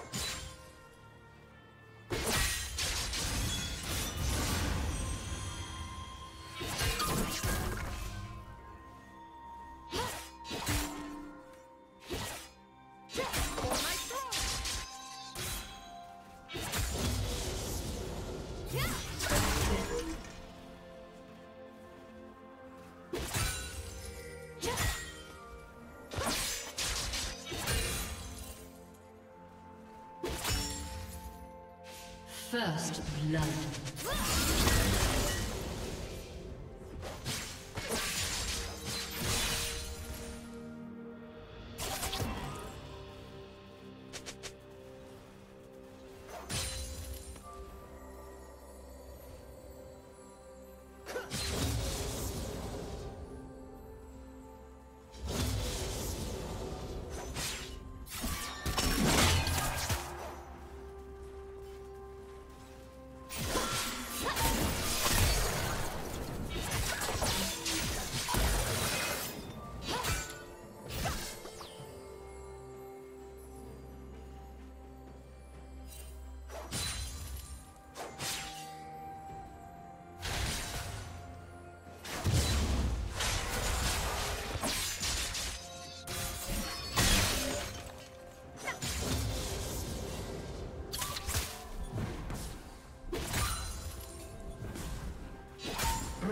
you First blood.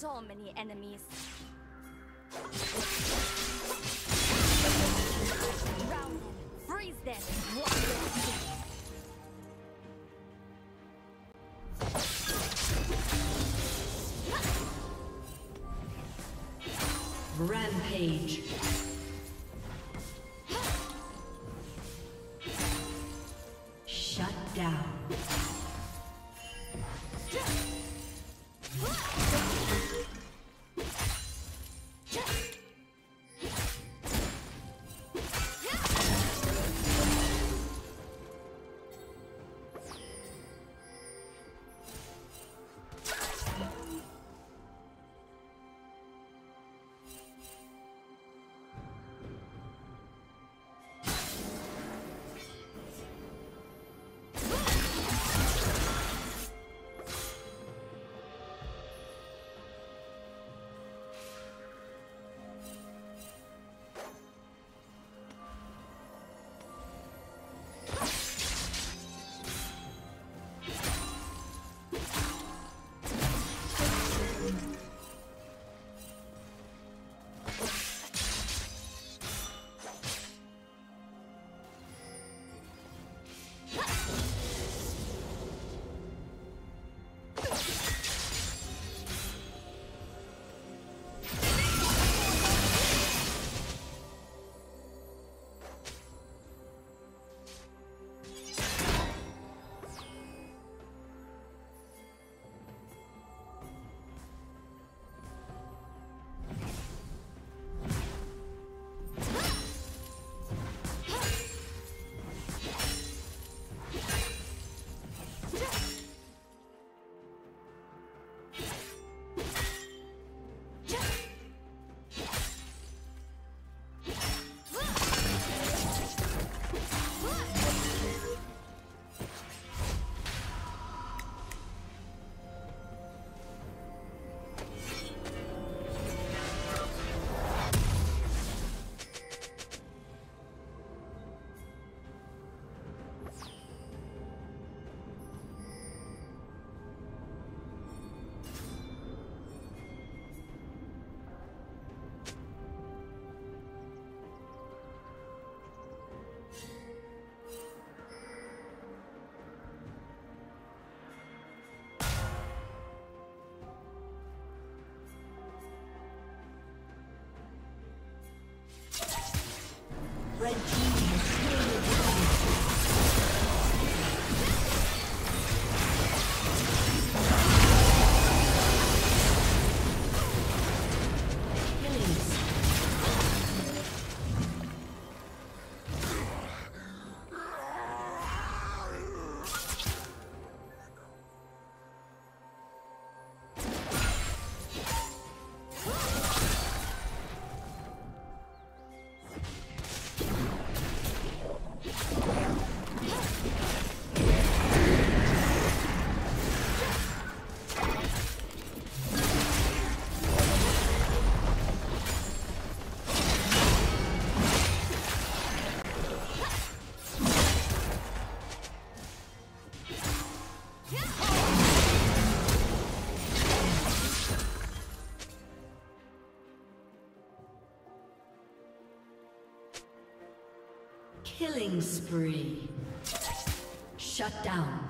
So many enemies. Them, freeze them, them. Rampage. Spree. Shut down.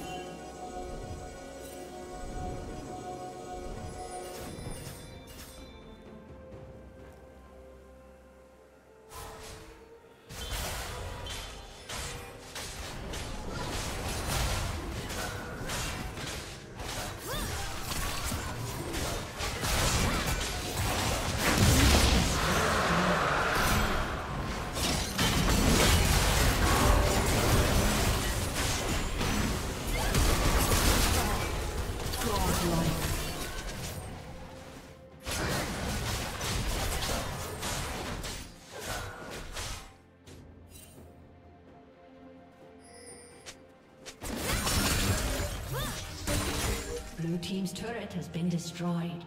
been destroyed.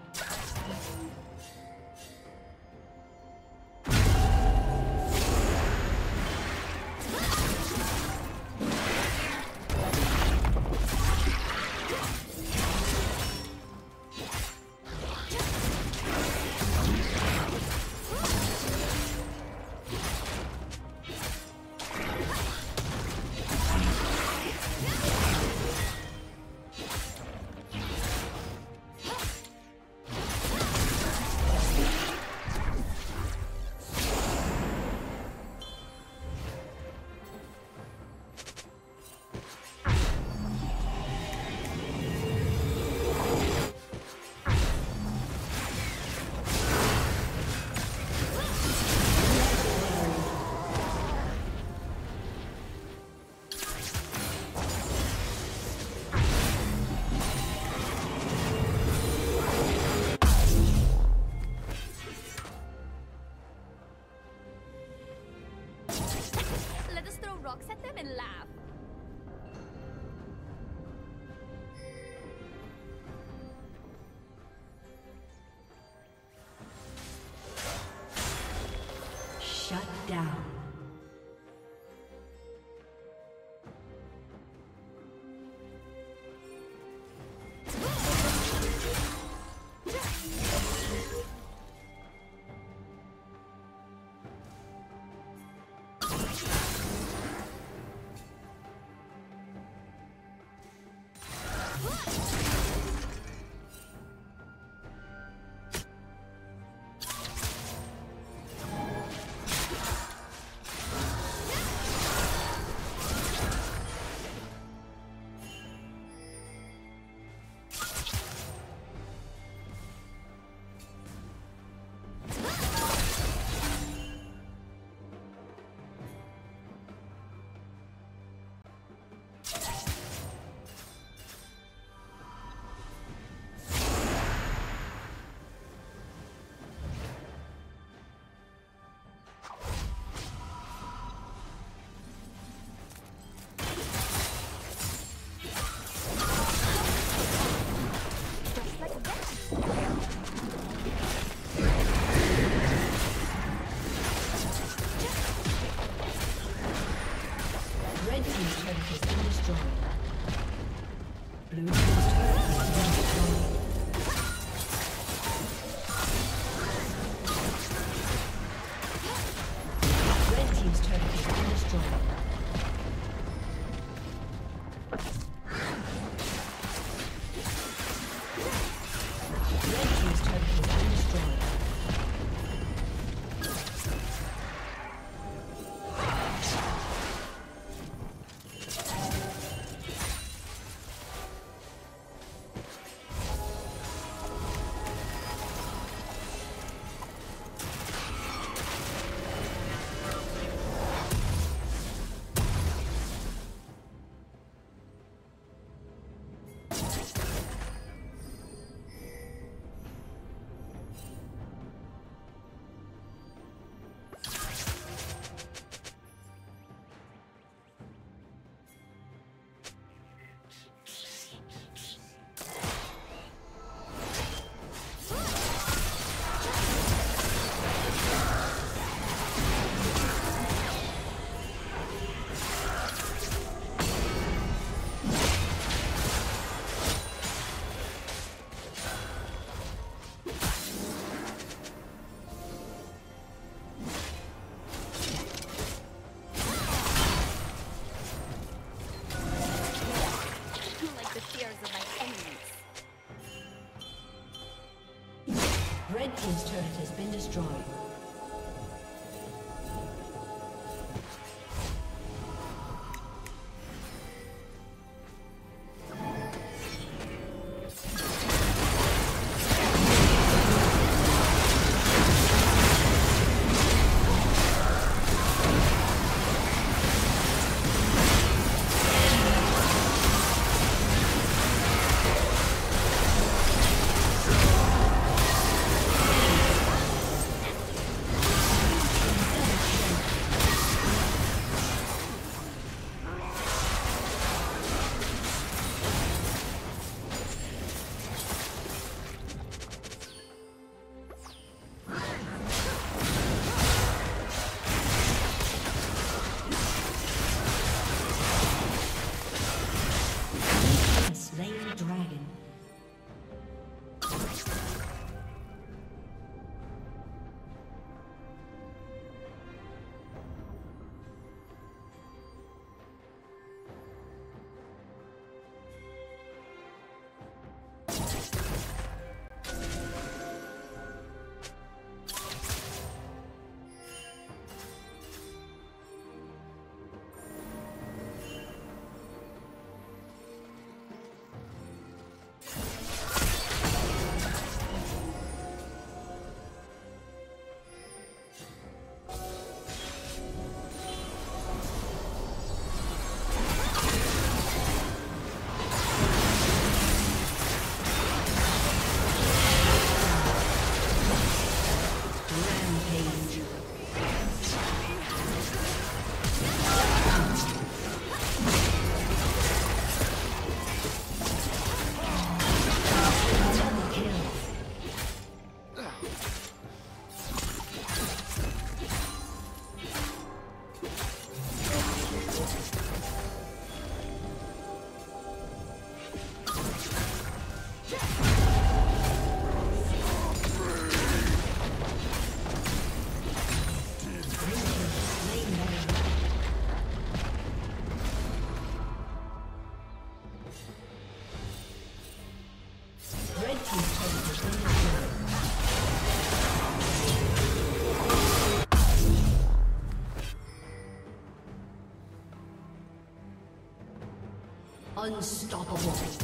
Turret at them and down. Unstoppable.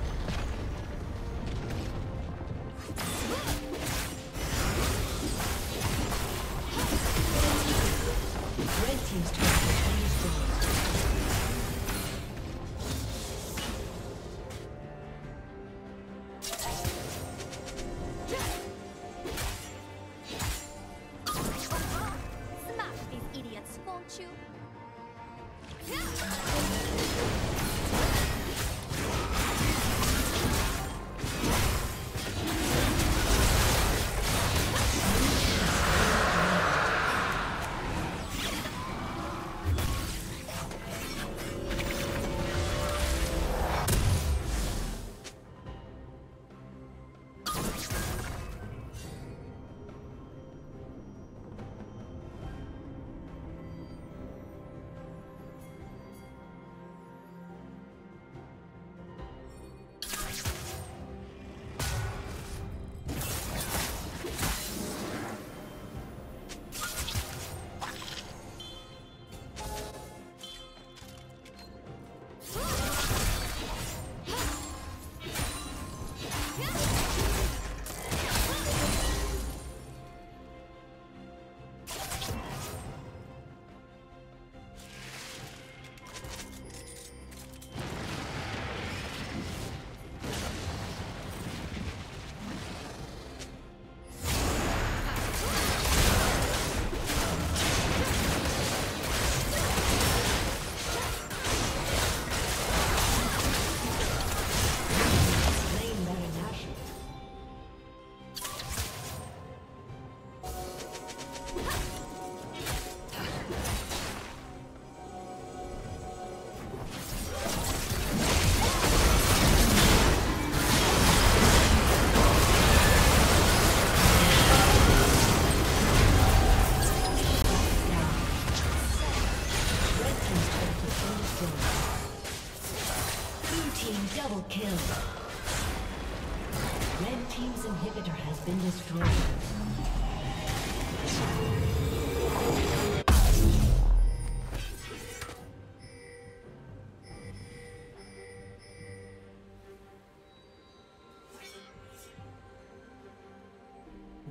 Destroyed.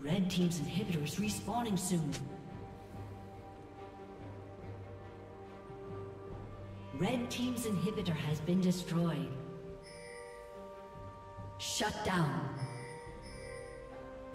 Red Team's inhibitor is respawning soon. Red Team's inhibitor has been destroyed. Shut down.